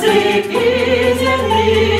sleep is in me.